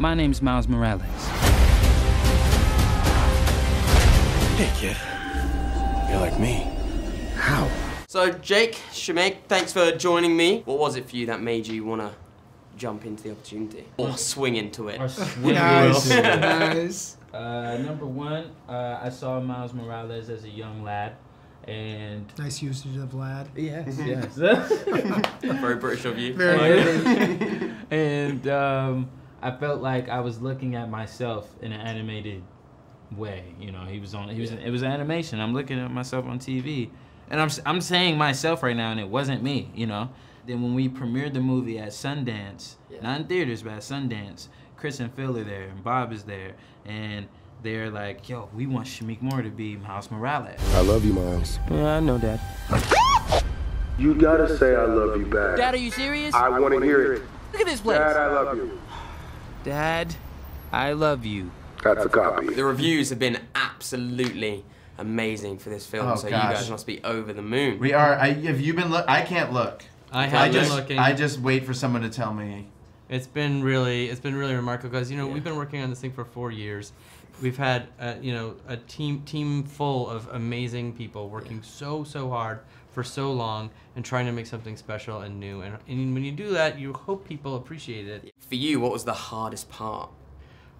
My name's Miles Morales. Hey, kid. You're like me. How? So, Jake, Shameik, thanks for joining me. What was it for you that made you want to jump into the opportunity? Or swing into it? Nice. nice. Uh, number one, uh, I saw Miles Morales as a young lad, and Nice usage of lad. yes, yes, Very British of you. Very and um, I felt like I was looking at myself in an animated way. You know, he was on. He was. It was animation. I'm looking at myself on TV, and I'm s- I'm saying myself right now, and it wasn't me. You know. Then when we premiered the movie at Sundance, Yeah. not in theaters, but at Sundance, Chris and Phil are there, and Bob is there, and they're like, "Yo, we want Shameik Moore to be Miles Morales." I love you, Miles. Yeah, I know, Dad. You gotta say I love you back. Dad, are you serious? I want to hear it. Look at this place. Dad, I love you. Dad, I love you. That's a copy. The reviews have been absolutely amazing for this film, Oh, so gosh. you guys must be over the moon. We are. I, have you been look? I can't look. I I have been just. looking. I just wait for someone to tell me. It's been really, it's been really remarkable because you know we've been working on this thing for four years. We've had, uh, you know, a team team full of amazing people working so so hard for so long and trying to make something special and new. And, and when you do that, you hope people appreciate it. For you, what was the hardest part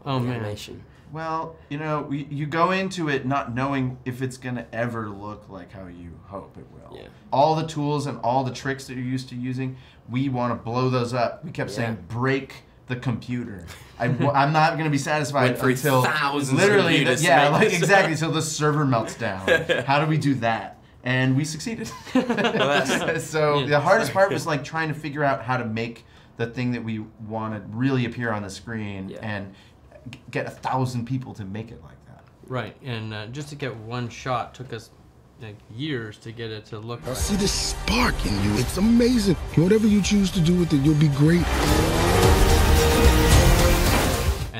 Oh of the man, animation? Well, you know, we, you go into it not knowing if it's gonna ever look like how you hope it will. Yeah. All the tools and all the tricks that you're used to using, we want to blow those up. We kept saying break the computer. I, am not gonna be satisfied Went through until thousands of literally, the, yeah, like exactly. So the server melts down. How do we do that? And we succeeded. that's- so Yeah. the hardest part was like trying to figure out how to make the thing that we wanted really appear on the screen Yeah. and get a thousand people to make it like that. right? And uh, just to get one shot took us like years to get it to look. I Right. see this spark in you. It's amazing. Whatever you choose to do with it, you'll be great.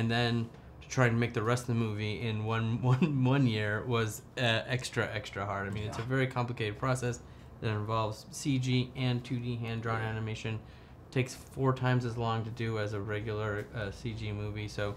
And then to try and make the rest of the movie in one one one year was uh, extra extra hard. I mean, it's a very complicated process that involves CG and 2D hand drawn animation. Takes four times as long to do as a regular uh, CG movie, so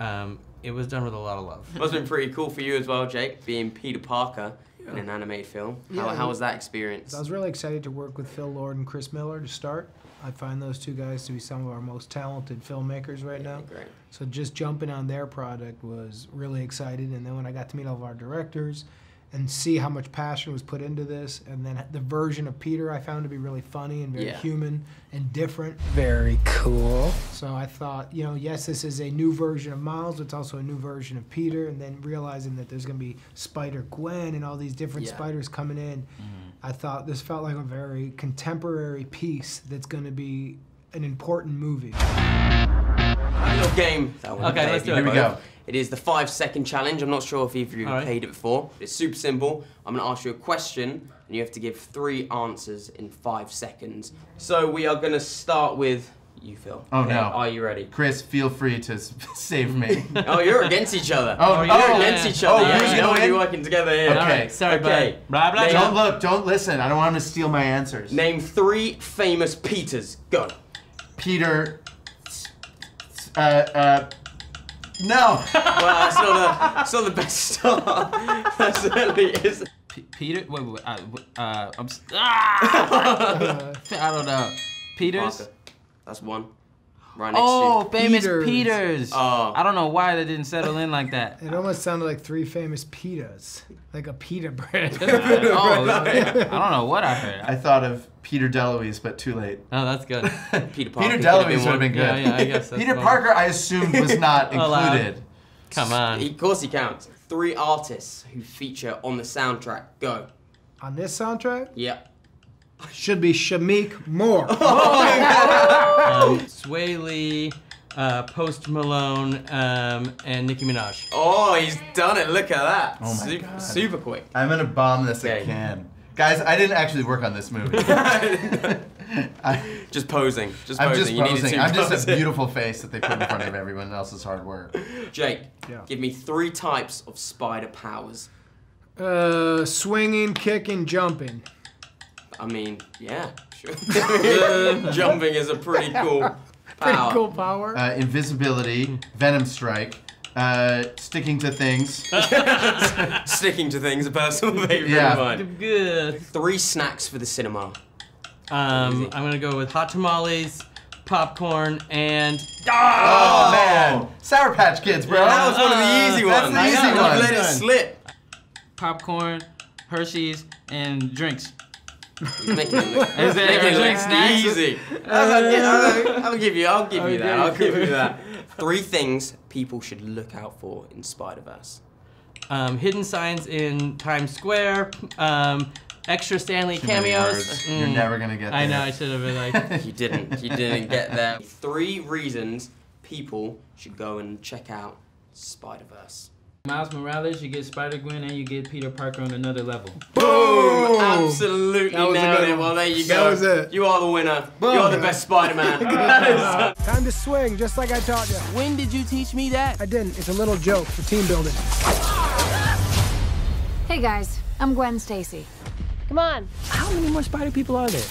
um, it was done with a lot of love. Must have been pretty cool for you as well, Jake, being Peter Parker in an animated film. How, Yeah. how was that experience? I was really excited to work with Phil Lord and Chris Miller to start. I find those two guys to be some of our most talented filmmakers right now. Great. So just jumping on their product was really excited. And then when I got to meet all of our directors and see how much passion was put into this, and then the version of Peter I found to be really funny and very Yeah. human and different. Very cool. So I thought, you know, yes, this is a new version of Miles, but it's also a new version of Peter. And then realizing that there's going to be Spider Gwen and all these different Yeah. spiders coming in, mm-hmm. I thought this felt like a very contemporary piece that's going to be an important movie. A little game. that Okay, let's do you it. Here we go. It is the five second challenge. I'm not sure if either of you have All right. played it before. It's super simple. I'm going to ask you a question and you have to give three answers in five seconds. So we are going to start with you, Phil. Oh, Okay, no. Are you ready? Chris, feel free to save me. Oh, you're against each other. Oh, oh you're oh, against yeah. each other. Oh, yeah, who's you gonna don't be win? working together here. Okay. Alright, sorry, Okay. Blah blah blah. don't look, don't listen. I don't want him to steal my answers. Name three famous Peters. Go. Peter. Uh, uh, no. Well, that's not, a, that's not the best start. that certainly is. P- Peter, wait, wait, wait, uh, uh, I'm, s- ah! I don't know. Peters? Marker. That's one. Right next Oh, to famous Peters. Peters. Oh. I don't know why they didn't settle in like that. It almost sounded like three famous pitas, like a pita bread. oh, I don't know what I heard. I thought of Peter DeLuise, but too late. Oh, that's good. Peter Parker. Peter could DeLuise would have been good. Yeah, yeah, I guess that's Peter fine. Parker, I assumed was not included. Come on. Of course he counts. Three artists who feature on the soundtrack. Go. On this soundtrack, Yep. Should be Shameik Moore. um, Swae Lee, uh, Post Malone, um, and Nicki Minaj. Oh, he's done it. Look at that. Oh my super, God. super quick. I'm gonna bomb this Okay. again. Guys, I didn't actually work on this movie. I, Just posing. Just I'm posing. just you needed posing. to I'm just pose a beautiful face that they put in front of everyone else's hard work. Jake, Yeah. give me three types of spider powers. Uh, swinging, kicking, jumping. I mean, yeah, sure. Jumping is a pretty cool Pretty Power. cool power. uh, invisibility, venom strike, uh, sticking to things. Sticking to things, a personal favorite Yeah. of mine. Good. Three snacks for the cinema. Um, Easy. I'm gonna go with hot tamales, popcorn, and Oh, man, Sour Patch Kids, bro. That was one of the easy ones. That's ones. the easy one. Let it slip. Popcorn, Hershey's, and drinks. He's making it look, Is there making it look snacks? easy. I'll, I'll, I'll give you. I'll give you that. I'll give you that. Three things people should look out for in Spider Verse. um, hidden signs in Times Square, um, extra Stan Lee Too cameos. words. You're Mm. never gonna get There. I know. I should have been like. You didn't. You didn't get there. Three reasons people should go and check out Spider Verse. Miles Morales, you get Spider Gwen, and you get Peter Parker on another level. Boom! Absolutely That was nailed it. Well, there you That go. was it. You are the winner. Boom. You're the best Spider-Man. Time to swing, just like I taught you. When did you teach me that? I didn't. It's a little joke for team building. Hey guys, I'm Gwen Stacy. Come on. How many more spider people are there?